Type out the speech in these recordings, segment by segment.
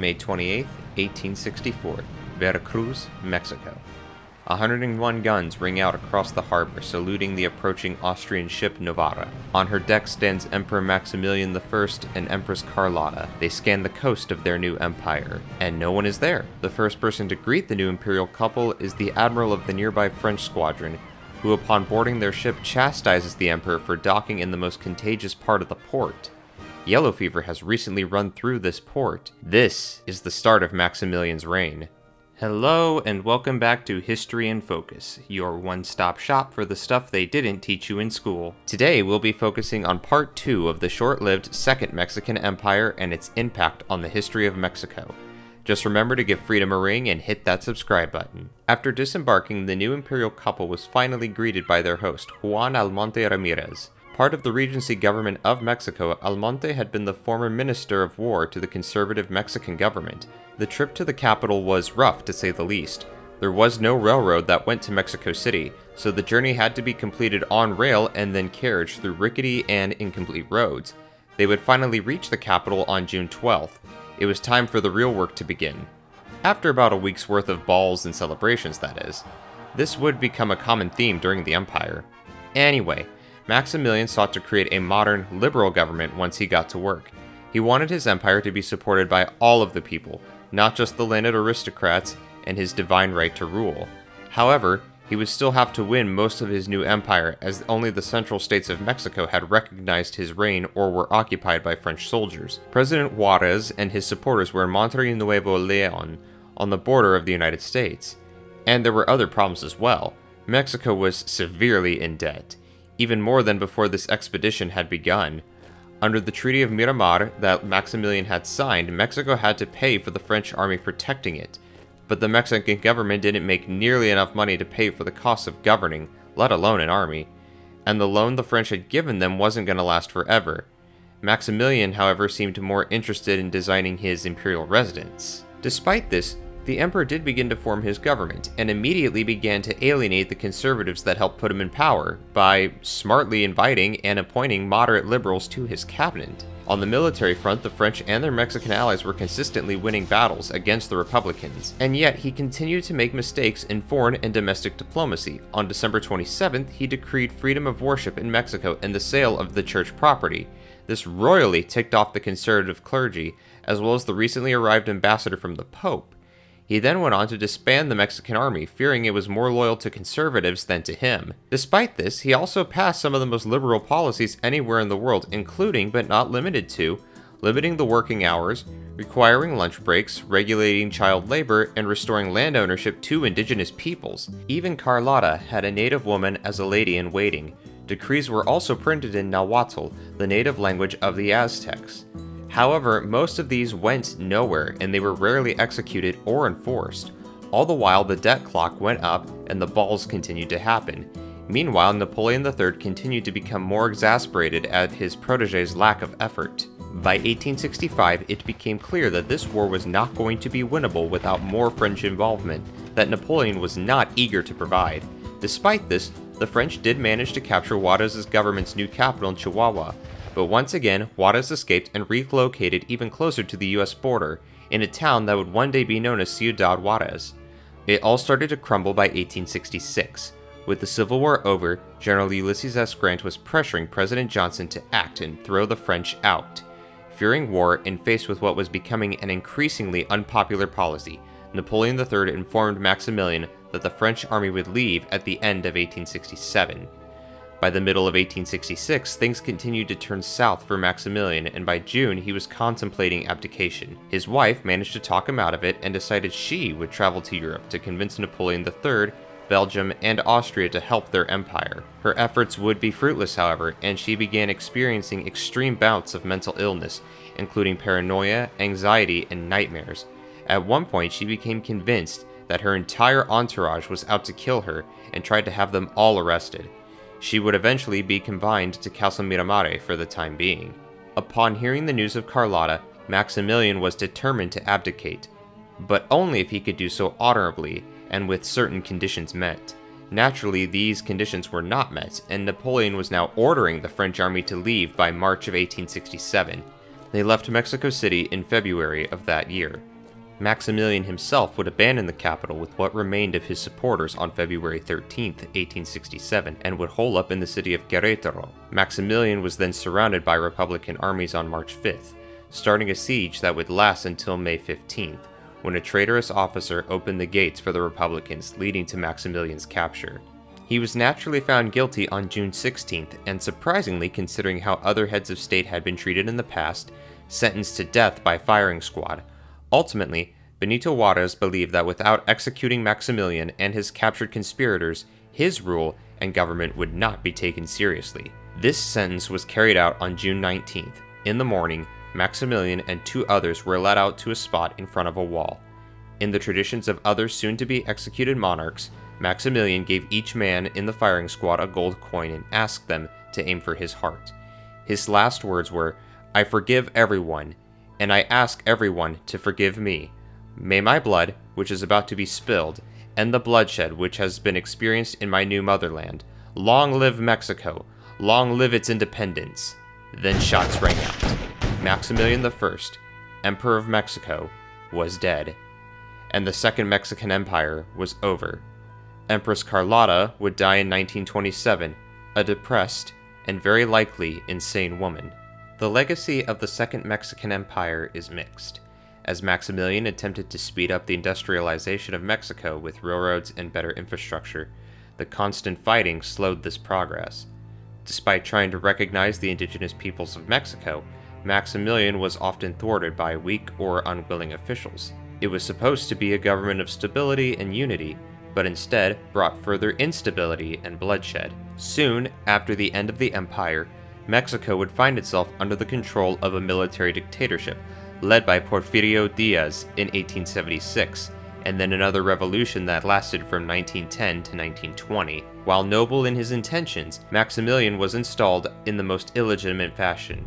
May 28, 1864, Veracruz, Mexico. 101 guns ring out across the harbor, saluting the approaching Austrian ship Novara. On her deck stands Emperor Maximilian I and Empress Carlotta. They scan the coast of their new empire, and no one is there. The first person to greet the new imperial couple is the admiral of the nearby French squadron, who, upon boarding their ship, chastises the emperor for docking in the most contagious part of the port. Yellow fever has recently run through this port. This is the start of Maximilian's reign. Hello, and welcome back to History in Focus, your one stop shop for the stuff they didn't teach you in school. Today, we'll be focusing on part two of the short lived Second Mexican Empire and its impact on the history of Mexico. Just remember to give Freedom a ring and hit that subscribe button. After disembarking, the new imperial couple was finally greeted by their host, Juan Almonte Ramirez. Part of the Regency government of Mexico, Almonte had been the former Minister of War to the conservative Mexican government. The trip to the capital was rough, to say the least. There was no railroad that went to Mexico City, so the journey had to be completed on rail and then carriage through rickety and incomplete roads. They would finally reach the capital on June 12th. It was time for the real work to begin. After about a week's worth of balls and celebrations, that is. This would become a common theme during the Empire. Anyway, Maximilian sought to create a modern, liberal government once he got to work. He wanted his empire to be supported by all of the people, not just the landed aristocrats and his divine right to rule. However, he would still have to win most of his new empire, as only the central states of Mexico had recognized his reign or were occupied by French soldiers. President Juarez and his supporters were in Monterrey Nuevo Leon, on the border of the United States. And there were other problems as well. Mexico was severely in debt even more than before this expedition had begun. Under the Treaty of Miramar that Maximilian had signed, Mexico had to pay for the French army protecting it, but the Mexican government didn't make nearly enough money to pay for the costs of governing, let alone an army, and the loan the French had given them wasn't going to last forever. Maximilian, however, seemed more interested in designing his imperial residence. Despite this, the emperor did begin to form his government, and immediately began to alienate the conservatives that helped put him in power by smartly inviting and appointing moderate liberals to his cabinet. On the military front, the French and their Mexican allies were consistently winning battles against the Republicans, and yet he continued to make mistakes in foreign and domestic diplomacy. On December 27th, he decreed freedom of worship in Mexico and the sale of the church property. This royally ticked off the conservative clergy, as well as the recently arrived ambassador from the Pope. He then went on to disband the Mexican army, fearing it was more loyal to conservatives than to him. Despite this, he also passed some of the most liberal policies anywhere in the world, including, but not limited to, limiting the working hours, requiring lunch breaks, regulating child labor, and restoring land ownership to indigenous peoples. Even Carlotta had a native woman as a lady in waiting. Decrees were also printed in Nahuatl, the native language of the Aztecs. However, most of these went nowhere and they were rarely executed or enforced. All the while, the debt clock went up and the balls continued to happen. Meanwhile, Napoleon III continued to become more exasperated at his protege's lack of effort. By 1865, it became clear that this war was not going to be winnable without more French involvement, that Napoleon was not eager to provide. Despite this, the French did manage to capture Juarez's government's new capital in Chihuahua, but once again, Juarez escaped and relocated even closer to the US border, in a town that would one day be known as Ciudad Juarez. It all started to crumble by 1866. With the Civil War over, General Ulysses S. Grant was pressuring President Johnson to act and throw the French out. Fearing war and faced with what was becoming an increasingly unpopular policy, Napoleon III informed Maximilian that the French army would leave at the end of 1867. By the middle of 1866, things continued to turn south for Maximilian, and by June, he was contemplating abdication. His wife managed to talk him out of it and decided she would travel to Europe to convince Napoleon III, Belgium, and Austria to help their empire. Her efforts would be fruitless, however, and she began experiencing extreme bouts of mental illness, including paranoia, anxiety, and nightmares. At one point, she became convinced that her entire entourage was out to kill her and tried to have them all arrested. She would eventually be confined to Castle Miramare for the time being. Upon hearing the news of Carlotta, Maximilian was determined to abdicate, but only if he could do so honorably and with certain conditions met. Naturally, these conditions were not met, and Napoleon was now ordering the French army to leave by March of 1867. They left Mexico City in February of that year. Maximilian himself would abandon the capital with what remained of his supporters on February 13, 1867, and would hole up in the city of Querétaro. Maximilian was then surrounded by Republican armies on March 5th, starting a siege that would last until May 15th, when a traitorous officer opened the gates for the Republicans, leading to Maximilian's capture. He was naturally found guilty on June 16th, and surprisingly, considering how other heads of state had been treated in the past, sentenced to death by firing squad, Ultimately, Benito Juarez believed that without executing Maximilian and his captured conspirators, his rule and government would not be taken seriously. This sentence was carried out on June 19th. In the morning, Maximilian and two others were led out to a spot in front of a wall. In the traditions of other soon to be executed monarchs, Maximilian gave each man in the firing squad a gold coin and asked them to aim for his heart. His last words were, I forgive everyone, and I ask everyone to forgive me. May my blood, which is about to be spilled, end the bloodshed which has been experienced in my new motherland. Long live Mexico! Long live its independence! Then shots rang out. Maximilian I, Emperor of Mexico, was dead, and the Second Mexican Empire was over. Empress Carlotta would die in 1927, a depressed and very likely insane woman. The legacy of the Second Mexican Empire is mixed, as Maximilian attempted to speed up the industrialization of Mexico with railroads and better infrastructure. The constant fighting slowed this progress. Despite trying to recognize the indigenous peoples of Mexico, Maximilian was often thwarted by weak or unwilling officials. It was supposed to be a government of stability and unity, but instead brought further instability and bloodshed. Soon after the end of the empire, Mexico would find itself under the control of a military dictatorship led by Porfirio Diaz in 1876, and then another revolution that lasted from 1910 to 1920. While noble in his intentions, Maximilian was installed in the most illegitimate fashion.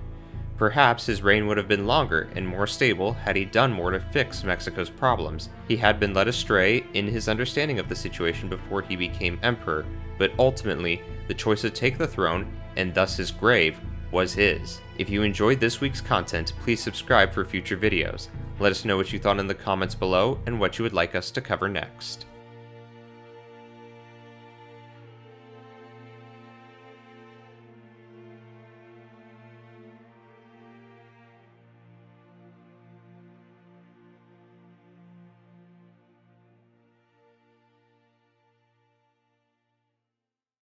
Perhaps his reign would have been longer and more stable had he done more to fix Mexico's problems. He had been led astray in his understanding of the situation before he became emperor, but ultimately, the choice to take the throne and thus his grave, was his. If you enjoyed this week's content, please subscribe for future videos. Let us know what you thought in the comments below and what you would like us to cover next.